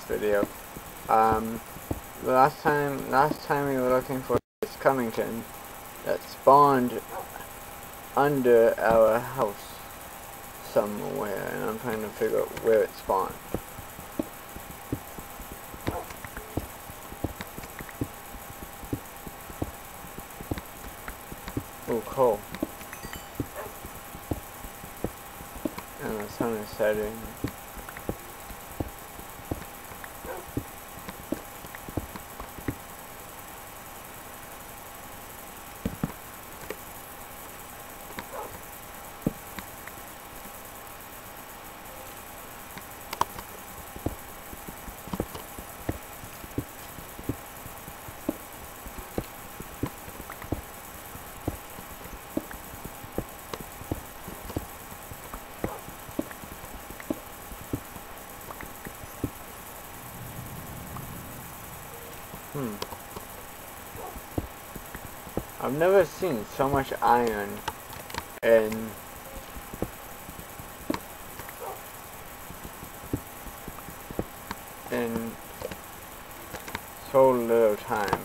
last video. Um, the last time, last time we were looking for this Cummington that spawned under our house somewhere, and I'm trying to figure out where it spawned. Oh, cool. And the sun is setting. Never seen so much iron in in so little time.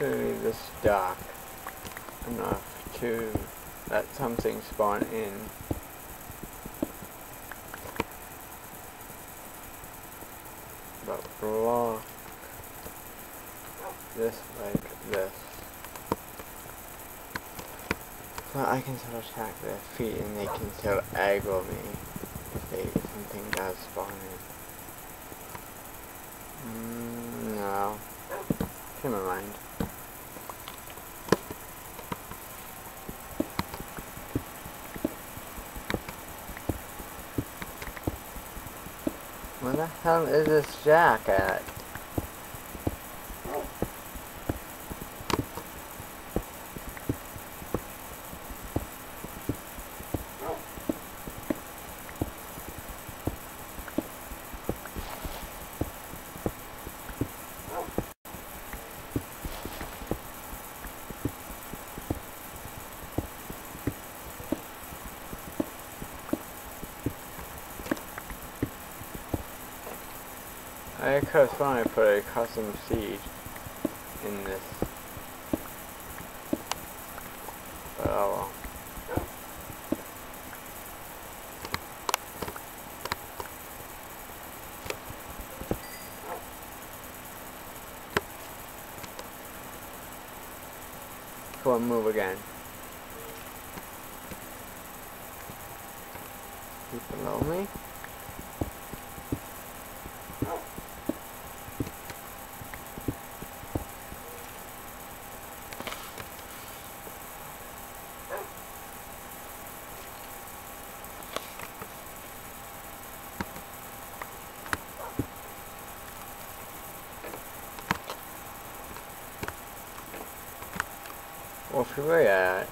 This dark enough to let something spawn in. But block this like this. So I can still attack their feet and they can still aggro me if they if something does spawn in. Mm, no. Never mind. Where the hell is this jack at? I could I put a custom seed in this. But oh well. Go and move again. Keep below me. Your at?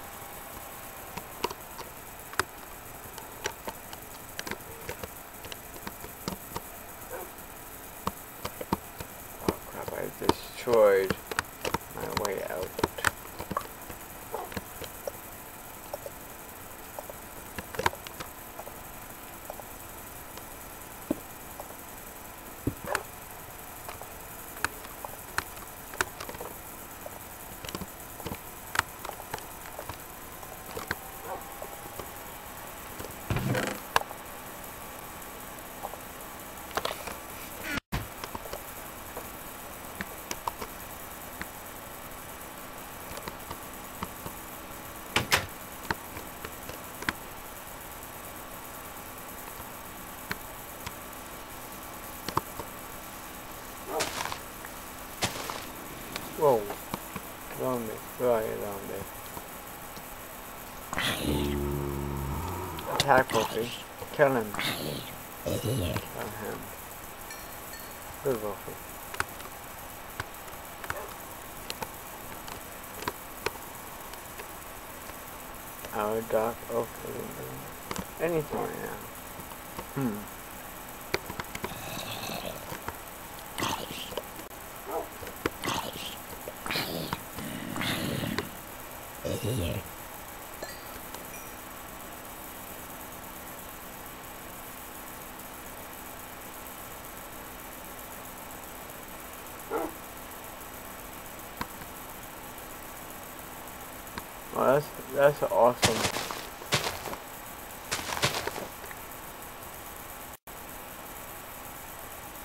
Oh crap, I destroyed my way out. Attack Wolfie. Kill him. Kill him. Good Wolfie. Our dock open. Anything right now. Hmm. here. Well, that's awesome.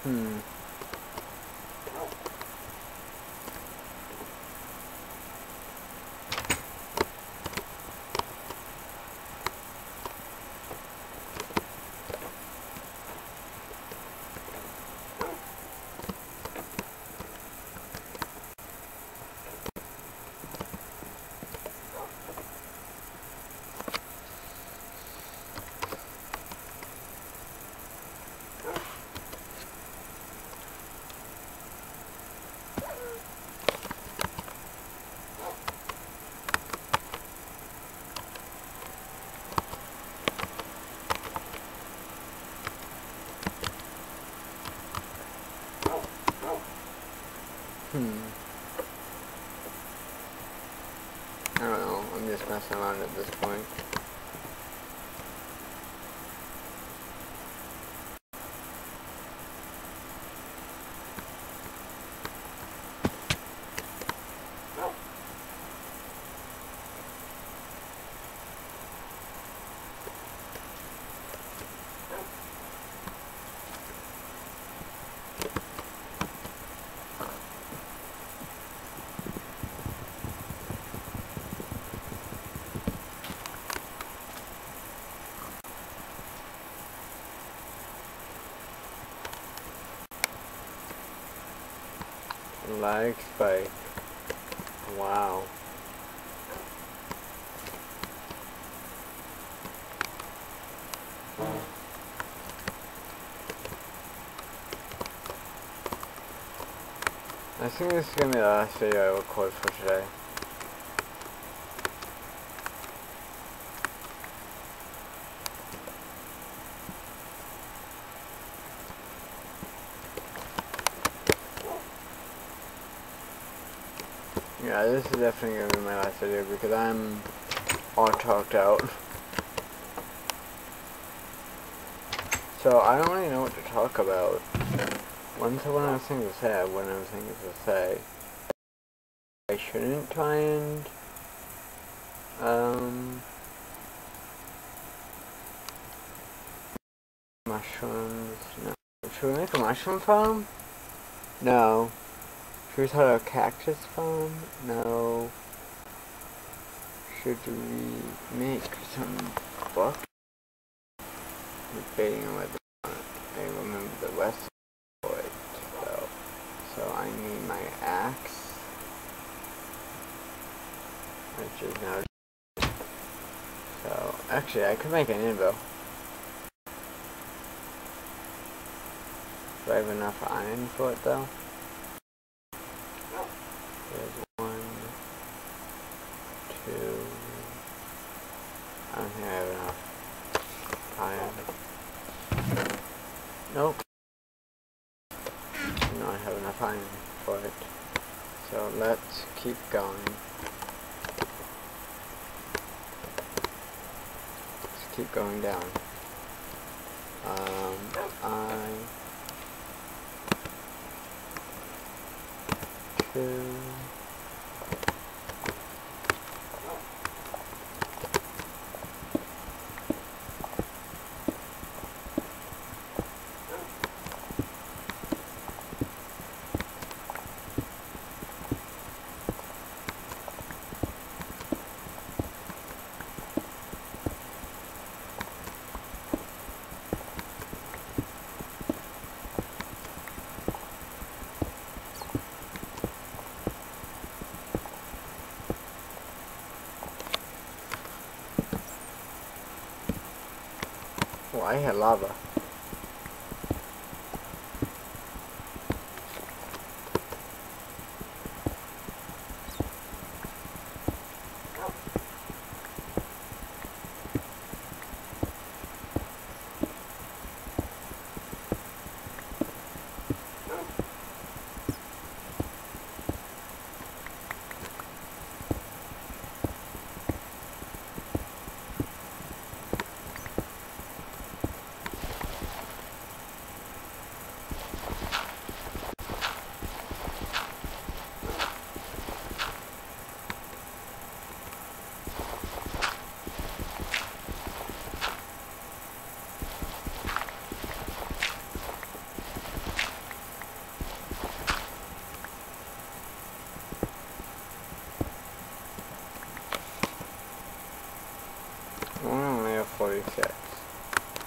Hmm. I don't know. I'm just messing around at this point. Lag spike. Wow. I think this is gonna be the last video I record for today. Yeah, this is definitely gonna be my last video because I'm all talked out. So I don't really know what to talk about. One one of those things to say, I one of those things to say. I shouldn't try and um mushrooms. No. Should we make a mushroom farm? No. Should we start a cactus farm? No. Should we make some book? I remember the west void though. So I need my axe. Which is now so actually I could make an anvil. Do I have enough iron for it though? There's one, two. I don't think I have enough iron. Nope. No, I have enough iron for it. So let's keep going. Let's keep going down. Um, I two. I had lava. I only 46.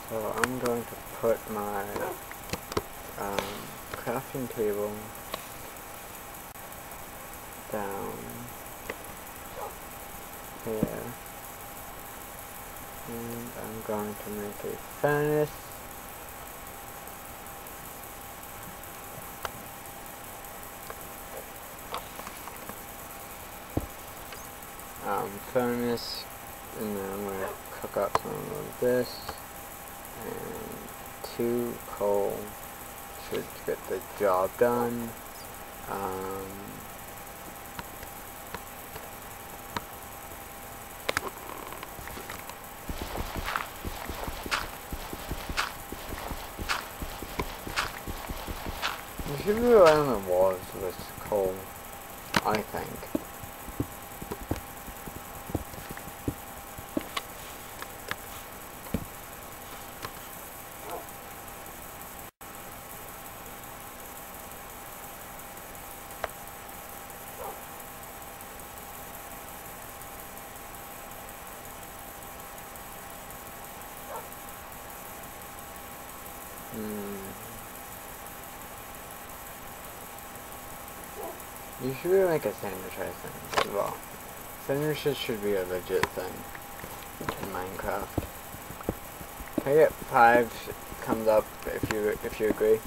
So I'm going to put my um, crafting table down here. And I'm going to make a furnace. Um, furnace, and then I'm going to cook up some of this, and two coal should get the job done. Um, you should be around the walls with coal, I think. Hmm. You should really make a sandwich, I think, well. Sandwiches should be a legit thing in Minecraft. I get five comes up if you if you agree?